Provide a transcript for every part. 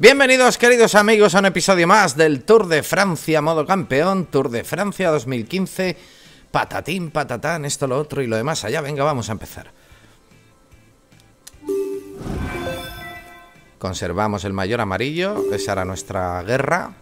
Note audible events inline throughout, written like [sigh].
Bienvenidos queridos amigos a un episodio más del Tour de Francia modo campeón, Tour de Francia 2015, patatín, patatán, esto, lo otro y lo demás allá. Venga, vamos a empezar. Conservamos el mayor amarillo, esa era nuestra guerra,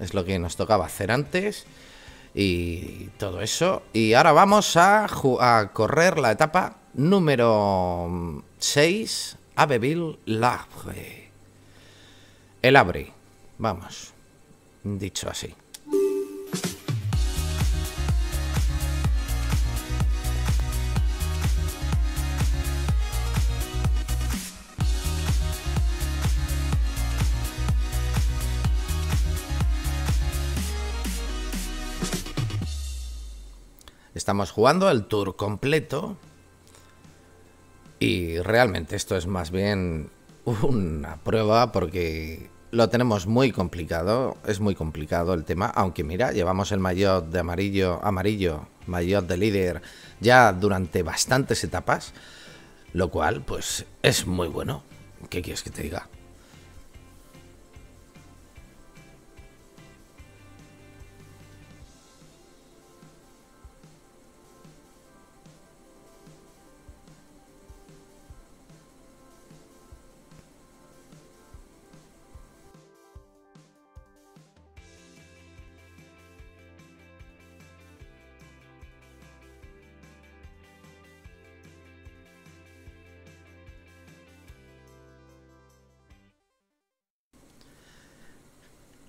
es lo que nos tocaba hacer antes y todo eso. Y ahora vamos a, correr la etapa número 6, Abbeville-Labre. El Abre, vamos, dicho así. Estamos jugando el tour completo y realmente esto es más bien una prueba porque lo tenemos muy complicado, es muy complicado el tema, aunque mira, llevamos el maillot de amarillo, amarillo, maillot de líder ya durante bastantes etapas, lo cual pues es muy bueno. ¿Qué quieres que te diga?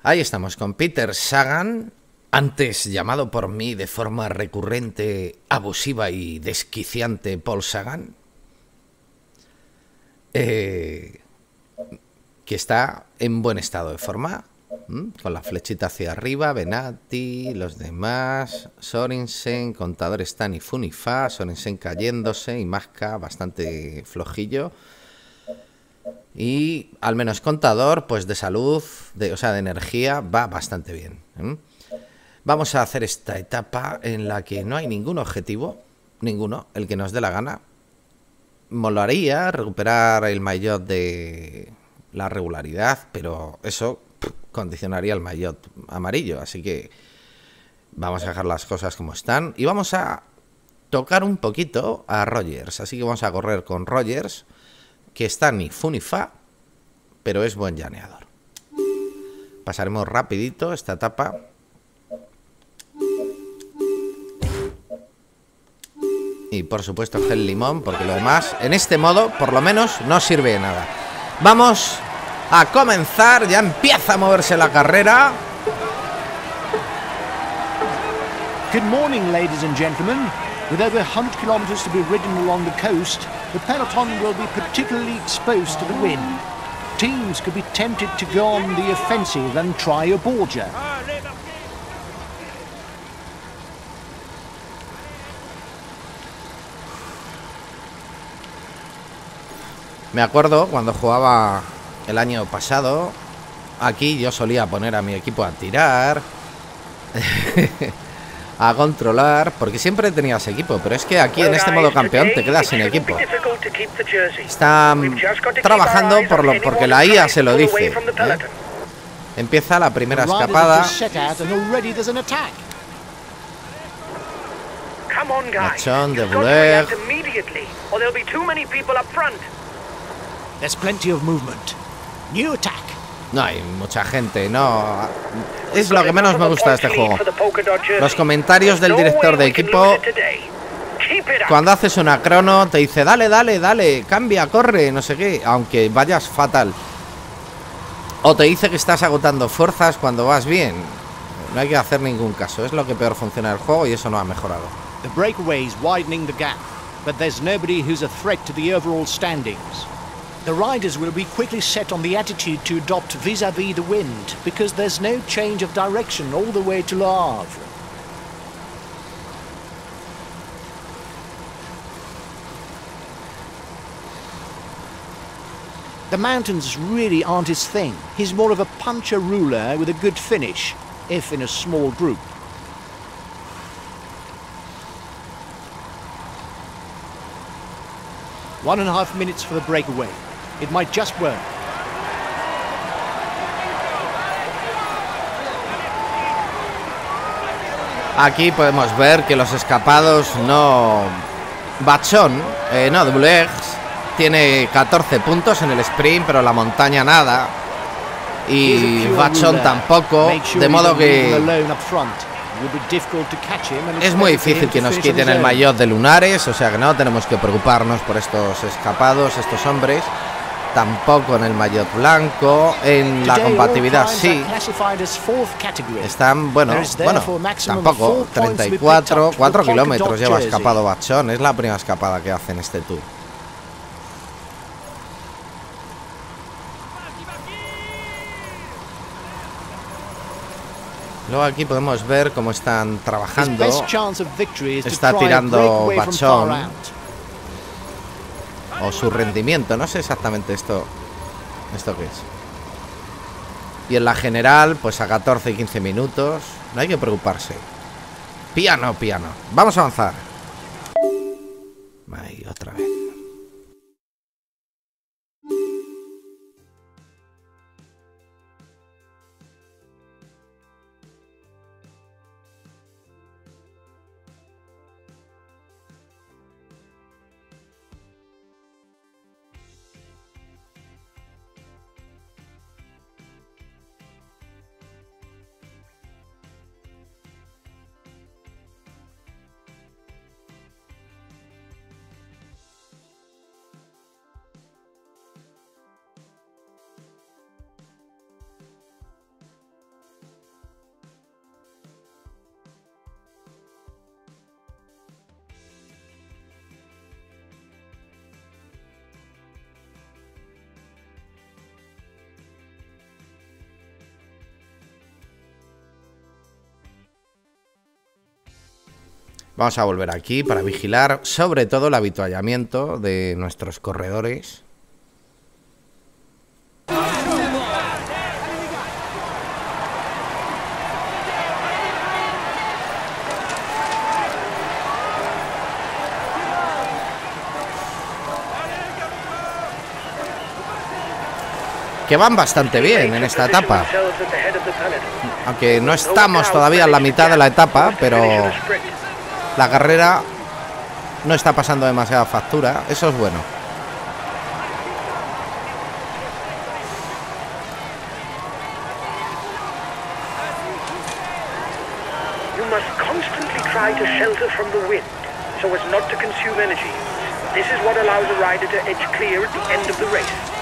Ahí estamos con Peter Sagan, antes llamado por mí de forma recurrente, abusiva y desquiciante Paul Sagan, eh, que está en buen estado de forma, con la flechita hacia arriba, Benatti, los demás, Sorensen, Contador Stan y Funifa, Sorensen cayéndose y Masca bastante flojillo. Y al menos contador, pues de salud, de, o sea, de energía, va bastante bien. Vamos a hacer esta etapa en la que no hay ningún objetivo, ninguno, el que nos dé la gana. Molaría recuperar el maillot de la regularidad, pero eso condicionaría el maillot amarillo, así que vamos a dejar las cosas como están y vamos a tocar un poquito a Rogers, así que vamos a correr con Rogers que está ni fu ni fa, pero es buen llaneador. Pasaremos rapidito esta etapa. Y por supuesto gel limón, porque lo demás, en este modo, por lo menos, no sirve de nada. Vamos a comenzar, ya empieza a moverse la carrera. Good morning, ladies and gentlemen. With over 100 kilometers to be ridden along the coast, the peloton will be particularly exposed to the wind. Teams could be tempted to go on the offensive and try a Borgia. Me acuerdo cuando jugaba el año pasado, aquí yo solía poner a mi equipo a tirar, [laughs] a controlar, porque siempre tenías equipo, pero es que aquí en este modo campeón te quedas sin equipo. Están trabajando por lo, porque la IA se lo dice. ¿eh? Empieza la primera escapada. Machón de Bouler. There's plenty of movement. New attack. No hay mucha gente, no. Es lo que menos me gusta de este juego. Los comentarios del director de equipo. Cuando haces una crono, te dice, dale, dale, dale, cambia, corre, no sé qué. Aunque vayas fatal. O te dice que estás agotando fuerzas cuando vas bien. No hay que hacer ningún caso. Es lo que peor funciona el juego y eso no ha mejorado. The breakaway is widening the gap, but there's nobody who's a threat to the overall standings. The riders will be quickly set on the attitude to adopt vis-à-vis -vis the wind, because there's no change of direction all the way to Le Havre. The mountains really aren't his thing. He's more of a puncher ruler with a good finish, if in a small group. One and a half minutes for the breakaway. It might just work. Aquí podemos ver que los escapados no... Bachón, eh, no, Dublex, tiene 14 puntos en el sprint, pero la montaña nada. Y Bachón tampoco, de modo que... Es muy difícil que nos quiten el maillot de lunares, o sea que no tenemos que preocuparnos por estos escapados, estos hombres. Tampoco en el maillot blanco, en la compatibilidad sí. Están, bueno, bueno, tampoco. 34, 4 kilómetros lleva escapado Bachón, es la primera escapada que hace en este tour. Luego aquí podemos ver cómo están trabajando. Está tirando Bachón. O su rendimiento. No sé exactamente esto. ¿Esto qué es? Y en la general, pues a 14 y 15 minutos. No hay que preocuparse. Piano, piano. Vamos a avanzar. Ahí, otra vez. Vamos a volver aquí para vigilar sobre todo el habituallamiento de nuestros corredores. que van bastante bien en esta etapa. Aunque no estamos todavía en la mitad de la etapa, pero la carrera no está pasando demasiada factura. Eso es bueno. You must constantly try to shelter from the wind so as not to consume energy. This is what allows a rider to edge clear at the end of the race.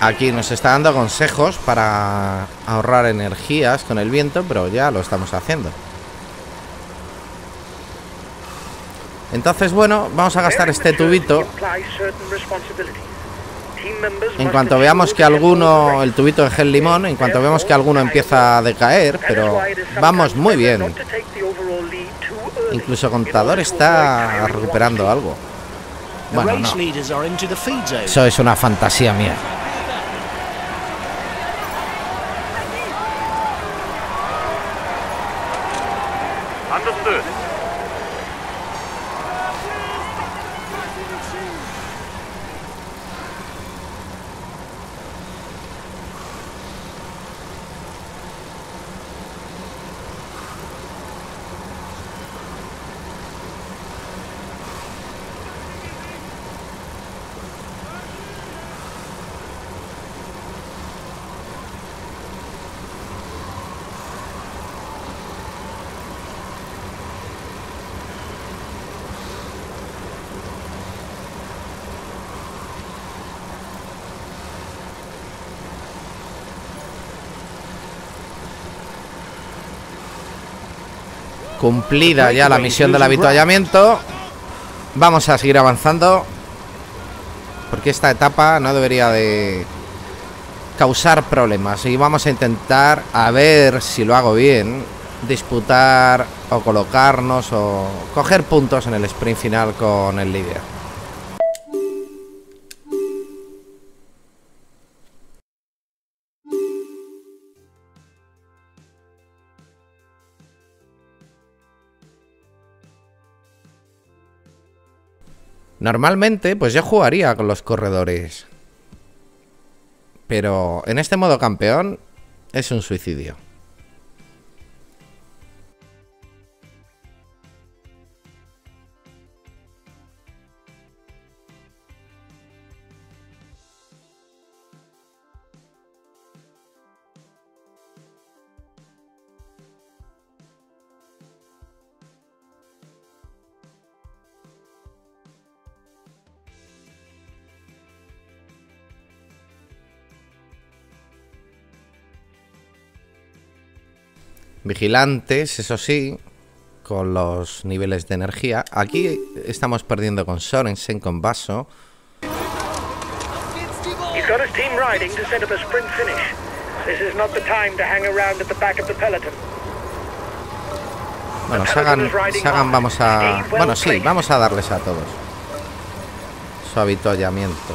Aquí nos está dando consejos para ahorrar energías con el viento, pero ya lo estamos haciendo. Entonces, bueno, vamos a gastar este tubito. En cuanto veamos que alguno, el tubito de gel limón, en cuanto veamos que alguno empieza a decaer, pero vamos muy bien. Incluso Contador está recuperando algo. Bueno, no. Eso es una fantasía mía. Cumplida ya la misión del avituallamiento. Vamos a seguir avanzando. Porque esta etapa no debería de causar problemas. Y vamos a intentar, a ver si lo hago bien, disputar o colocarnos o coger puntos en el sprint final con el líder. Normalmente, pues yo jugaría con los corredores. Pero en este modo campeón es un suicidio. Vigilantes, eso sí, con los niveles de energía. Aquí estamos perdiendo con Sorensen, con Vaso. Bueno, Sagan, Sagan vamos a... Bueno, sí, vamos a darles a todos. Su avituallamiento.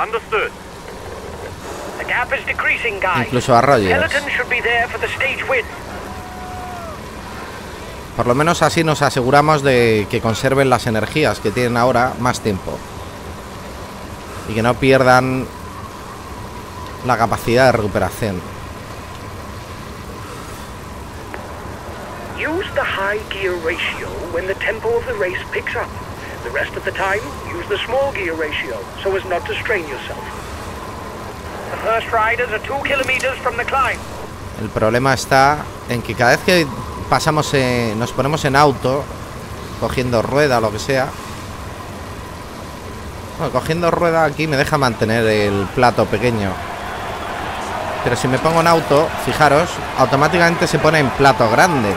Understood. The gap is decreasing, guys. Incluso a Rogers. Por lo menos así nos aseguramos de que conserven las energías que tienen ahora más tiempo. Y que no pierdan la capacidad de recuperación. Use the high gear ratio when the tempo of the race picks up. The rest of the time, use the small gear ratio so as not to strain yourself. El problema está en que cada vez que pasamos, en- nos ponemos en auto, cogiendo rueda lo que sea. Bueno, cogiendo rueda aquí me deja mantener el plato pequeño. Pero si me pongo en auto, fijaros, automáticamente se pone en plato grande.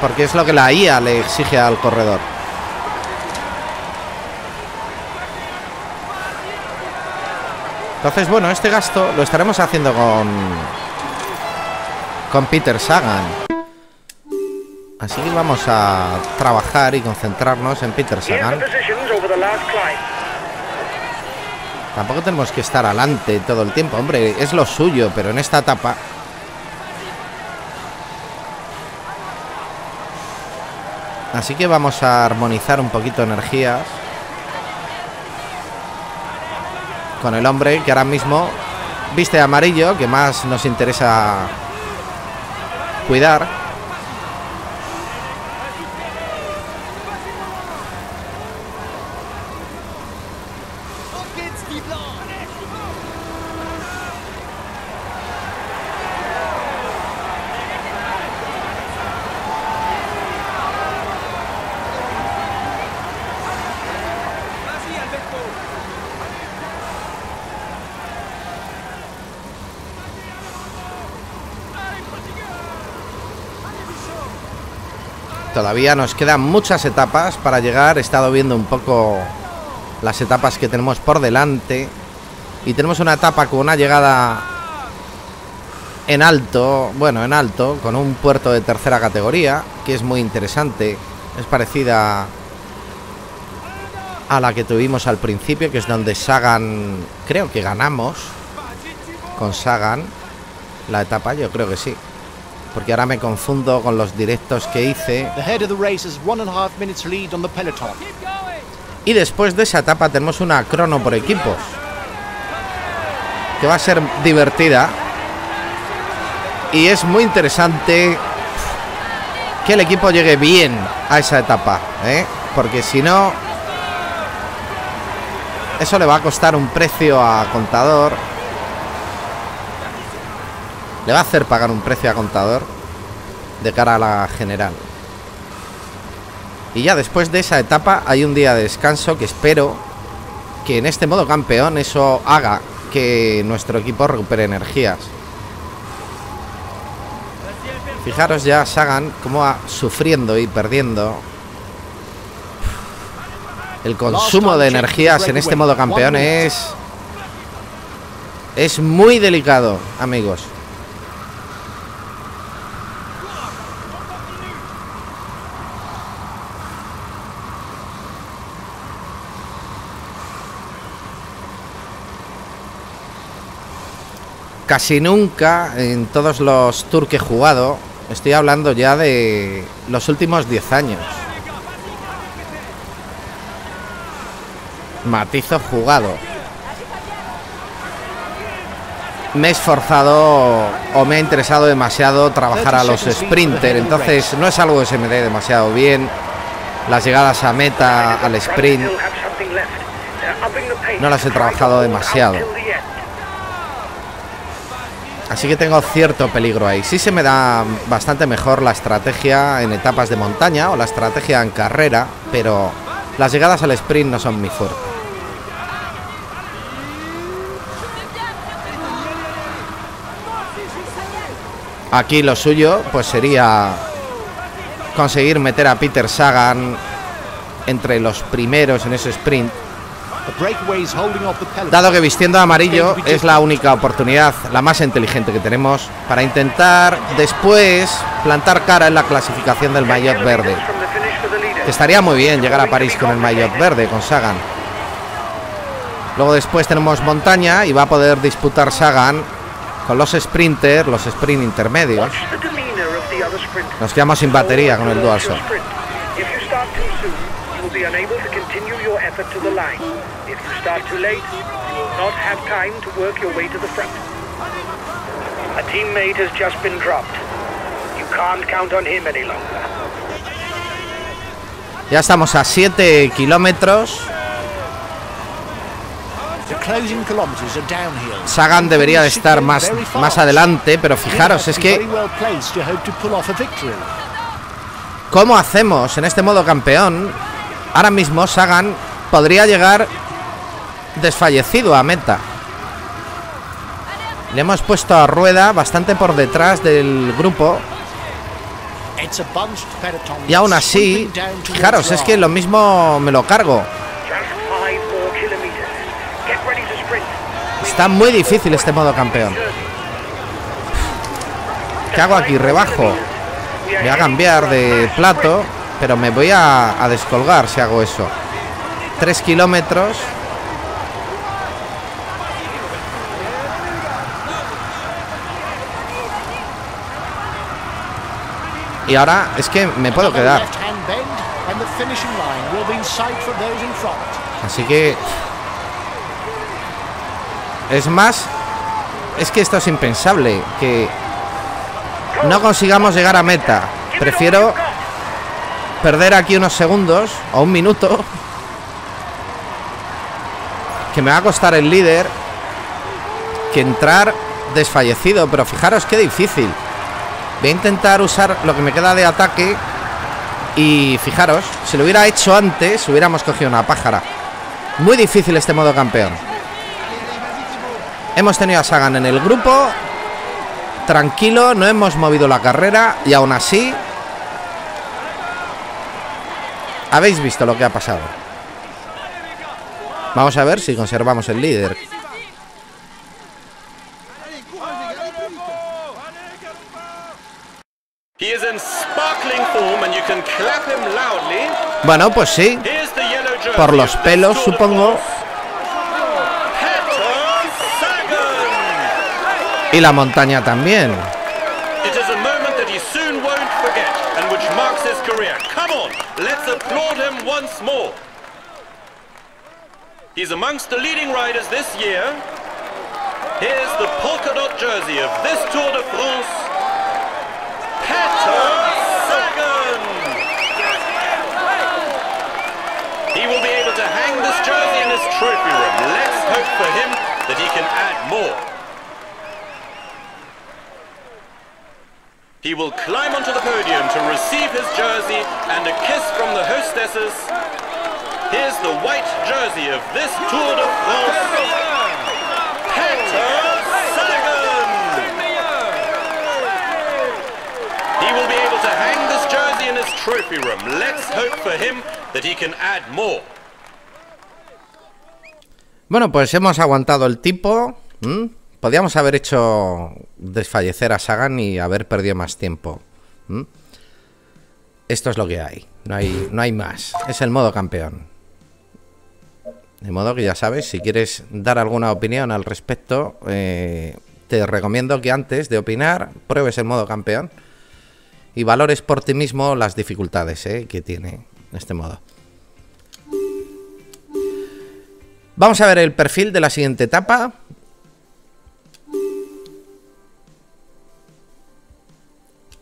Porque es lo que la IA le exige al corredor. Entonces, bueno, este gasto lo estaremos haciendo con con Peter Sagan. Así que vamos a trabajar y concentrarnos en Peter Sagan. Tampoco tenemos que estar adelante todo el tiempo, hombre, es lo suyo, pero en esta etapa Así que vamos a armonizar un poquito energías con el hombre que ahora mismo viste amarillo, que más nos interesa cuidar. Todavía nos quedan muchas etapas para llegar. He estado viendo un poco las etapas que tenemos por delante. Y tenemos una etapa con una llegada en alto, bueno, en alto, con un puerto de tercera categoría, que es muy interesante. Es parecida a la que tuvimos al principio, que es donde Sagan, creo que ganamos con Sagan la etapa, yo creo que sí. Porque ahora me confundo con los directos que hice. The head of the race has one and a half minutes lead on the peloton. Y después de esa etapa tenemos una crono por equipos. Que va a ser divertida. Y es muy interesante que el equipo llegue bien a esa etapa. ¿eh? Porque si no... Eso le va a costar un precio a contador. Le va a hacer pagar un precio a contador de cara a la general. Y ya después de esa etapa hay un día de descanso que espero que en este modo campeón eso haga que nuestro equipo recupere energías. Fijaros ya Sagan cómo va sufriendo y perdiendo. El consumo de energías en este modo campeón es es muy delicado, amigos. Casi nunca en todos los tours que he jugado, estoy hablando ya de los últimos 10 años. Matizo jugado. Me he esforzado o me ha interesado demasiado trabajar a los sprinter, entonces no es algo que se me dé demasiado bien. Las llegadas a meta, al sprint, no las he trabajado demasiado. Así que tengo cierto peligro ahí. Sí se me da bastante mejor la estrategia en etapas de montaña o la estrategia en carrera, pero las llegadas al sprint no son mi fuerte. Aquí lo suyo pues sería conseguir meter a Peter Sagan entre los primeros en ese sprint Dado que vistiendo amarillo es la única oportunidad, la más inteligente que tenemos para intentar después plantar cara en la clasificación del maillot verde. estaría muy bien llegar a París con el maillot verde, con Sagan. Luego después tenemos montaña y va a poder disputar Sagan con los sprinters, los sprint intermedios. Nos quedamos sin batería con el dual shot. A teammate has just been dropped. You can't count on him any longer. Ya estamos a 7 kilómetros Sagan debería de estar más, más adelante, pero fijaros, es que... ¿Cómo hacemos en este modo campeón? Ahora mismo Sagan podría llegar desfallecido a meta. Le hemos puesto a rueda bastante por detrás del grupo. Y aún así, fijaros, es que lo mismo me lo cargo. Está muy difícil este modo campeón. ¿Qué hago aquí? Rebajo. Voy a cambiar de plato, pero me voy a, descolgar si hago eso. Tres kilómetros. Y ahora es que me puedo quedar. Así que es más, es que esto es impensable, que no consigamos llegar a meta. Prefiero perder aquí unos segundos o un minuto, que me va a costar el líder, que entrar desfallecido. Pero fijaros qué difícil. Voy a intentar usar lo que me queda de ataque y fijaros, si lo hubiera hecho antes, hubiéramos cogido una pájara. Muy difícil este modo campeón. Hemos tenido a Sagan en el grupo. Tranquilo, no hemos movido la carrera y aún así... Habéis visto lo que ha pasado. Vamos a ver si conservamos el líder. Bueno, pues sí. Por los pelos, supongo. Y la montaña también. That he soon won't forget and which marks his career. Come on, let's applaud him once more. He's amongst the leading riders this year. Here's the polka dot jersey of this Tour de France. Peter Sagan. He will be able to hang this jersey in his trophy room. Let's hope for him that he can add more. He will climb onto the podium to receive his jersey and a kiss from the hostesses. Here's the white jersey of this Tour de France. Peter Sagan! He will be able to hang this jersey in his trophy room. Let's hope for him that he can add more. Bueno, pues hemos aguantado el tipo. ¿Mm? Podríamos haber hecho desfallecer a Sagan y haber perdido más tiempo. Esto es lo que hay. No hay, no hay más. Es el modo campeón. De modo que ya sabes, si quieres dar alguna opinión al respecto, eh, te recomiendo que antes de opinar pruebes el modo campeón y valores por ti mismo las dificultades eh, que tiene este modo. Vamos a ver el perfil de la siguiente etapa.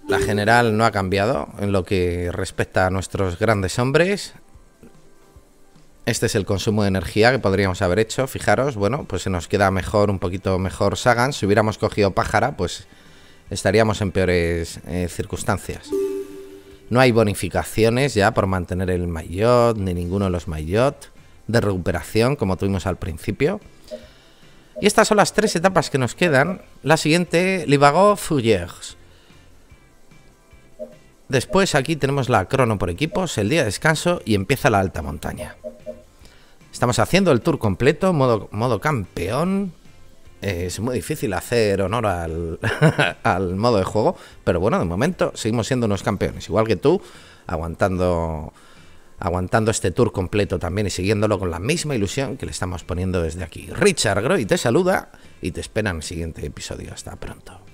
La general no ha cambiado en lo que respecta a nuestros grandes hombres. Este es el consumo de energía que podríamos haber hecho. Fijaros, bueno, pues se nos queda mejor, un poquito mejor Sagan. Si hubiéramos cogido Pájara, pues estaríamos en peores eh, circunstancias. No hay bonificaciones ya por mantener el maillot, ni ninguno de los maillot de recuperación, como tuvimos al principio. Y estas son las tres etapas que nos quedan. La siguiente, Livago Fougères. Después aquí tenemos la crono por equipos, el día de descanso y empieza la alta montaña. Estamos haciendo el tour completo, modo, modo campeón. Es muy difícil hacer honor al, [laughs] al modo de juego, pero bueno, de momento seguimos siendo unos campeones, igual que tú, aguantando aguantando este tour completo también y siguiéndolo con la misma ilusión que le estamos poniendo desde aquí. Richard Groy te saluda y te espera en el siguiente episodio. Hasta pronto.